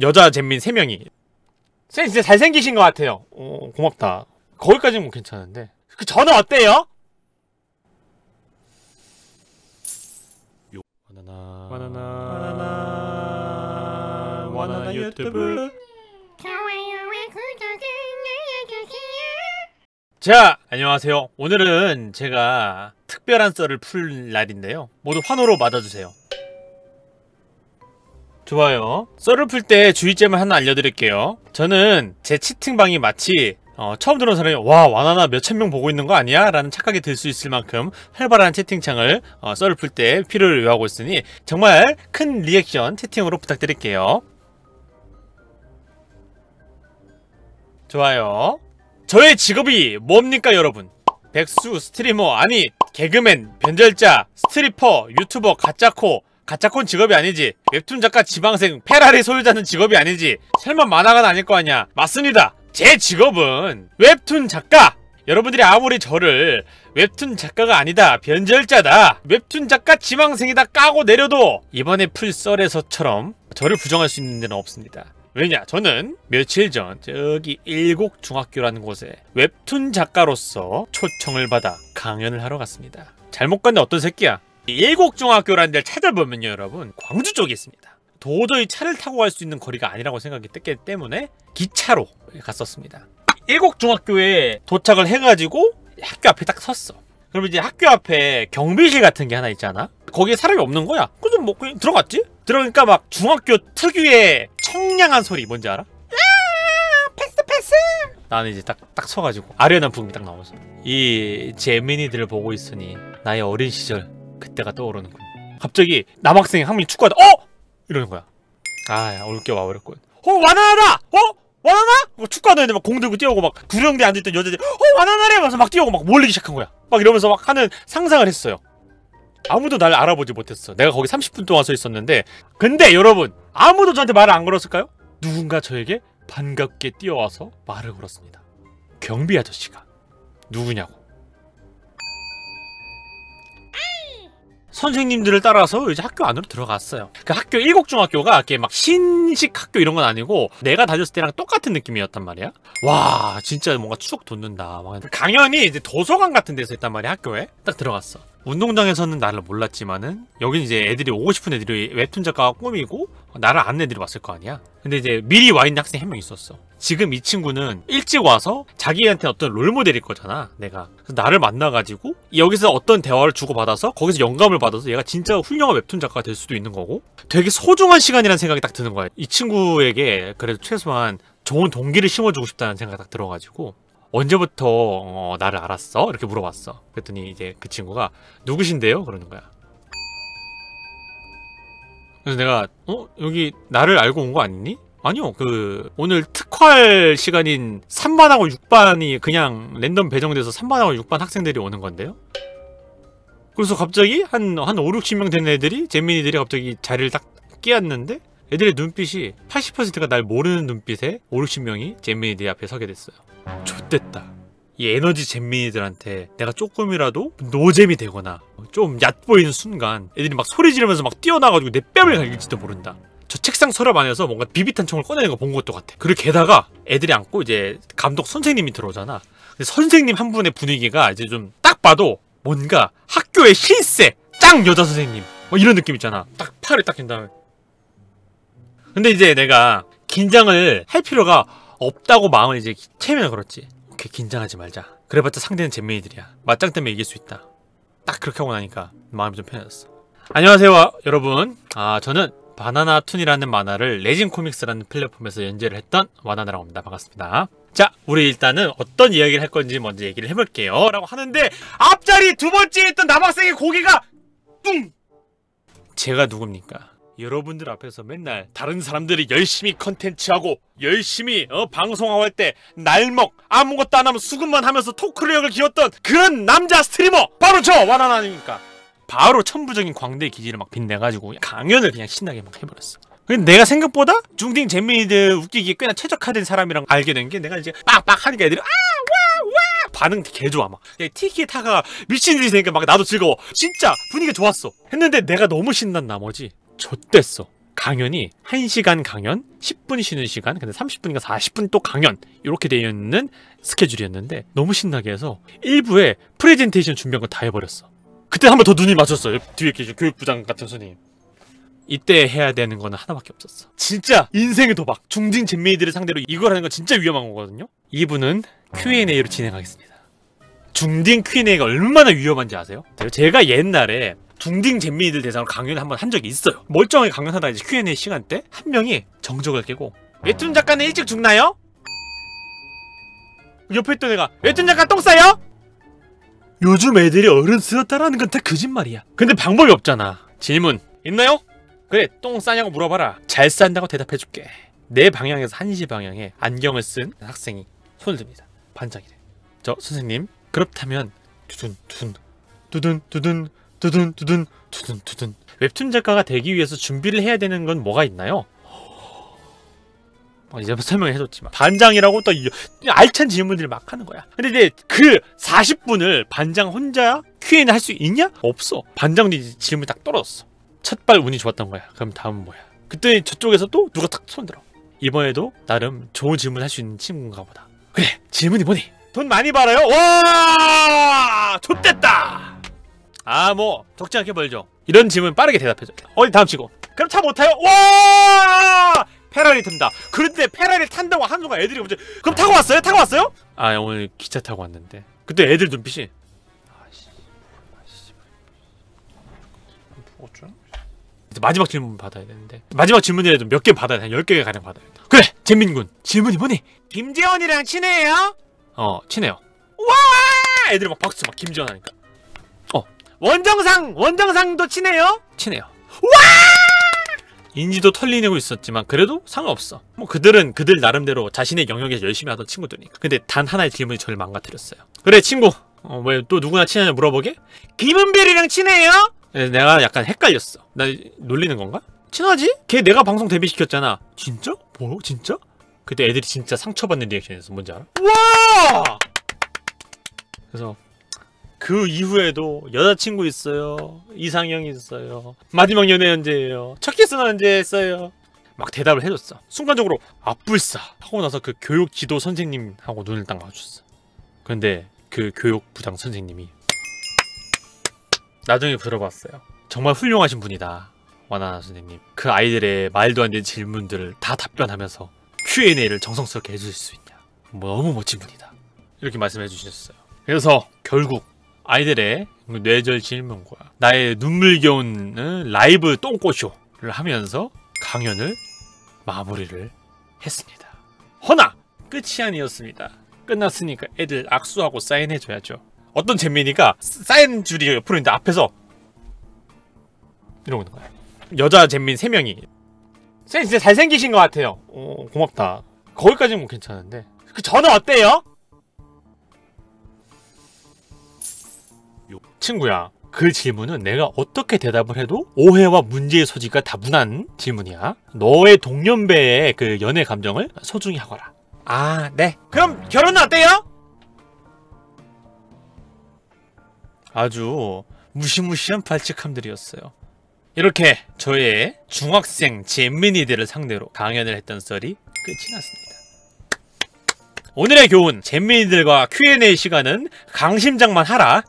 여자 잼민 3명이. 쌤 진짜 잘생기신 것 같아요. 어 고맙다. 거기까지는 뭐 괜찮은데. 그 저는 어때요? 바나나. 바나나. 바나나. 바나나 유튜브. 좋아요와 구독을 눌러주세요. 자 안녕하세요. 오늘은 제가 특별한 썰을 풀 날인데요. 모두 환호로 맞아주세요 좋아요. 썰을 풀 때 주의점을 하나 알려드릴게요. 저는 제 채팅방이 마치 어, 처음 들어온 사람이 와 와나나 몇천 명 보고 있는 거 아니야? 라는 착각이 들 수 있을 만큼 활발한 채팅창을 어, 썰을 풀 때 필요를 요하고 있으니 정말 큰 리액션 채팅으로 부탁드릴게요. 좋아요. 저의 직업이 뭡니까 여러분? 백수 스트리머 아니 개그맨 변절자 스트리퍼 유튜버 가짜코 가짜는 직업이 아니지. 웹툰 작가 지망생 페라리 소유자는 직업이 아니지. 설마 만화가 아닐 거 아니야. 맞습니다. 제 직업은 웹툰 작가. 여러분들이 아무리 저를 웹툰 작가가 아니다 변절자다 웹툰 작가 지망생이다 까고 내려도 이번에 풀 썰에서처럼 저를 부정할 수 있는 데는 없습니다. 왜냐? 저는 며칠 전 저기 일곡 중학교라는 곳에 웹툰 작가로서 초청을 받아 강연을 하러 갔습니다. 잘못 갔네 어떤 새끼야. 이 일곡 중학교라는 데를 찾아보면요 여러분. 광주 쪽에 있습니다. 도저히 차를 타고 갈 수 있는 거리가 아니라고 생각이 됐기 때문에 기차로 갔었습니다. 일곡 중학교에 도착을 해가지고 학교 앞에 딱 섰어. 그럼 이제 학교 앞에 경비실 같은 게 하나 있잖아? 거기에 사람이 없는 거야. 그래서 뭐 그냥 들어갔지? 들어가니까 막 중학교 특유의 청량한 소리 뭔지 알아? 패스 패스. 나는 이제 딱, 딱 서가지고 아련한 부음이 딱 나와서. 이 재민이들을 보고 있으니 나의 어린 시절 그때가 떠오르는군 갑자기 남학생이 한 명이 축구하다 어! 이러는 거야 아 올게 와버렸군 어 와나나다! 어? 와나나? 뭐 축구하는 애들 막 공 들고 뛰어오고 막 구령대 앉아있던 여자들이 어 와나나래! 하면서 막 뛰어오고 막 몰리기 시작한 거야 막 이러면서 막 하는 상상을 했어요 아무도 날 알아보지 못했어 내가 거기 30분 동안 서 있었는데 근데 여러분 아무도 저한테 말을 안 걸었을까요? 누군가 저에게 반갑게 뛰어와서 말을 걸었습니다. 경비 아저씨가 누구냐고. 선생님들을 따라서 이제 학교 안으로 들어갔어요. 그 학교 일곡 중학교가 이렇게 막 신식 학교 이런 건 아니고 내가 다녔을 때랑 똑같은 느낌이었단 말이야. 와 진짜 뭔가 추억 돋는다. 막 강연이 이제 도서관 같은 데서 했단 말이야 학교에. 딱 들어갔어. 운동장에서는 나를 몰랐지만은 여긴 이제 애들이 오고 싶은 애들이 웹툰 작가가 꿈이고 나를 아는 애들이 왔을 거 아니야. 근데 이제 미리 와 있는 학생이 한 명 있었어. 지금 이 친구는 일찍 와서 자기한테 어떤 롤모델일 거잖아, 내가. 그래서 나를 만나가지고 여기서 어떤 대화를 주고받아서 거기서 영감을 받아서 얘가 진짜 훌륭한 웹툰 작가가 될 수도 있는 거고 되게 소중한 시간이라는 생각이 딱 드는 거야. 이 친구에게 그래도 최소한 좋은 동기를 심어주고 싶다는 생각이 딱 들어가지고 언제부터 어, 나를 알았어? 이렇게 물어봤어. 그랬더니 이제 그 친구가 누구신데요? 그러는 거야. 그래서 내가 어 여기 나를 알고 온 거 아니니? 아니요 그 오늘 특활 시간인 3반하고 6반이 그냥 랜덤 배정돼서 3반하고 6반 학생들이 오는 건데요 그래서 갑자기 한, 한 5, 60명 된 애들이 재민이들이 갑자기 자리를 딱 끼었는데 애들의 눈빛이 80%가 날 모르는 눈빛에 5, 60명이 재민이들 앞에 서게 됐어요. 좆됐다. 이 에너지 잼민이들한테 내가 조금이라도 노잼이 되거나 좀 얕보이는 순간 애들이 막 소리 지르면서 막 뛰어나가지고 내 뺨을 갈길지도 모른다. 저 책상 서랍 안에서 뭔가 비비탄 총을 꺼내는 거 본 것도 같아. 그리고 게다가 애들이 앉고 이제 감독 선생님이 들어오잖아. 근데 선생님 한 분의 분위기가 이제 좀 딱 봐도 뭔가 학교의 실세 짱 여자 선생님. 뭐 이런 느낌 있잖아. 딱 팔을 딱 낀 다음에 근데 이제 내가 긴장을 할 필요가 없다고 마음을 이제 채면 그렇지. 오케이 긴장하지 말자. 그래봤자 상대는 잼민이들이야. 맞짱 때문에 이길 수 있다. 딱 그렇게 하고 나니까 마음이 좀 편해졌어. 안녕하세요 여러분. 아 저는 바나나툰이라는 만화를 레진 코믹스라는 플랫폼에서 연재를 했던 와나나라고 합니다. 반갑습니다. 자 우리 일단은 어떤 이야기를 할 건지 먼저 얘기를 해볼게요. 라고 하는데 앞자리 두 번째에 있던 남학생의 고개가 뚱! 제가 누굽니까 여러분들 앞에서 맨날 다른 사람들이 열심히 컨텐츠하고 열심히 어, 방송하고 할 때 날먹 아무것도 안 하면 수급만 하면서 토크력을 키웠던 그런 남자 스트리머! 바로 저 와나나 아닙니까? 바로 천부적인 광대 기질을 막 빛내가지고 강연을 그냥 신나게 막 해버렸어. 근데 내가 생각보다 중딩 잼민이들 웃기기에 꽤나 최적화된 사람이란 걸 알게 된 게 내가 이제 빡빡 하니까 애들이 아 와 와! 반응 개 좋아 막. 티키타가 미친 듯이 되니까 막 나도 즐거워. 진짜 분위기 좋았어. 했는데 내가 너무 신난 나머지 좆됐어 강연이 1시간 강연, 10분 쉬는 시간, 근데 30분인가 40분 또 강연 이렇게 되어 있는 스케줄이었는데 너무 신나게 해서 1부에 프레젠테이션 준비한 거 다 해버렸어. 그때 한 번 더 눈이 맞췄어요. 뒤에 계신 교육부장 같은 선생님. 이때 해야 되는 거는 하나밖에 없었어. 진짜 인생의 도박. 중딩 잼메이들을 상대로 이걸 하는 건 진짜 위험한 거거든요. 2부는 Q&A로 진행하겠습니다. 중딩 Q&A가 얼마나 위험한지 아세요? 제가 옛날에 중딩 잼민이들 대상으로 강연을 한번 한 적이 있어요. 멀쩡하게 강연하다 이제 Q&A 시간 때 한 명이 정적을 깨고 웹툰 작가는 일찍 죽나요? 옆에 있던 애가 웹툰 작가 똥 싸요? 요즘 애들이 어른스럽다라는 건 다 거짓말이야. 근데 방법이 없잖아. 질문 있나요? 그래 똥 싸냐고 물어봐라. 잘 싼다고 대답해줄게. 내 방향에서 한시 방향에 안경을 쓴 학생이 손을 듭니다. 반장이래. 저 선생님 그렇다면 두둔 두둔 두둔 두둔 두둔 두둔 두둔 두둔 웹툰 작가가 되기 위해서 준비를 해야 되는 건 뭐가 있나요? 어, 이제 설명해줬지만 반장이라고 또 이- 알찬 질문들을 막 하는 거야. 근데 이제 그 40분을 반장 혼자 Q&A 할 수 있냐? 없어. 반장도 이제 질문이 딱 떨어졌어. 첫 발 운이 좋았던 거야. 그럼 다음은 뭐야? 그때 저쪽에서 또 누가 탁 손들어. 이번에도 나름 좋은 질문 할수 있는 친구인가 보다. 그래 질문이 뭐니? 돈 많이 벌어요? 와! 좆됐다! 아, 뭐, 적지 않게 벌죠. 이런 질문 빠르게 대답해줘. 어디 다음 치고. 그럼 차 못 타요? 와! 페라리 탄다. 그런데 페라리를 탄다고 하는 순간 애들이 먼저, 그럼 타고 왔어요? 타고 왔어요? 아, 오늘 기차 타고 왔는데. 그때 애들 눈빛이. 아씨, 아씨. 뭐죠? 마지막 질문 받아야 되는데. 마지막 질문이라도 몇 개 받아야 돼. 한 10개 가량 받아야 돼. 그래! 재민군. 질문이 뭐니? 김재원이랑 친해요? 어, 친해요. 와! 애들이 막 박수 막 김지원 하니까. 어, 원정상! 원정상도 친해요? 친해요. 와! 인지도 털리내고 있었지만 그래도 상관없어. 뭐 그들은 그들 나름대로 자신의 영역에서 열심히 하던 친구들이니까. 근데 단 하나의 질문이 저를 망가뜨렸어요. 그래 친구. 어, 왜 또 누구나 친하냐 물어보게? 김은별이랑 친해요? 네, 내가 약간 헷갈렸어. 나 놀리는 건가? 친하지? 걔 내가 방송 데뷔시켰잖아. 진짜? 뭐? 진짜? 그때 애들이 진짜 상처받는 리액션이었어. 뭔지 알아? 와! 그래서 그 이후에도 여자친구 있어요. 이상형이 있어요. 마지막 연애 언제예요? 첫 키스는 언제 했어요? 막 대답을 해줬어. 순간적으로 아뿔싸 하고 나서 그 교육 지도 선생님하고 눈을 딱 마주쳤어. 근데 그 교육 부장 선생님이 나중에 들어봤어요. 정말 훌륭하신 분이다. 와나나 선생님. 그 아이들의 말도 안 되는 질문들을 다 답변하면서 Q&A를 정성스럽게 해줄 수 있냐. 뭐 너무 멋진 분이다. 이렇게 말씀해 주셨어요. 그래서 결국 아이들의 뇌절 질문과 나의 눈물겨운 어, 라이브 똥꼬쇼를 하면서 강연을 마무리를 했습니다. 허나 끝이 아니었습니다. 끝났으니까 애들 악수하고 사인해줘야죠. 어떤 잼민이가 사인 줄이 옆으로 있는데 앞에서 이러고 있는 거야. 여자 잼민 3명이 쌤 진짜 잘생기신 것 같아요. 어, 고맙다. 거기까지는 뭐 괜찮은데 그 저는 어때요? 요, 친구야 그 질문은 내가 어떻게 대답을 해도 오해와 문제의 소지가 다분한 질문이야. 너의 동년배의 그 연애 감정을 소중히 하거라. 아 네. 그럼 결혼은 어때요? 아주 무시무시한 발칙함들이었어요. 이렇게 저의 중학생 잼민이들을 상대로 강연을 했던 썰이 끝이 났습니다. 오늘의 교훈 잼민이들과 Q&A 시간은 강심장만 하라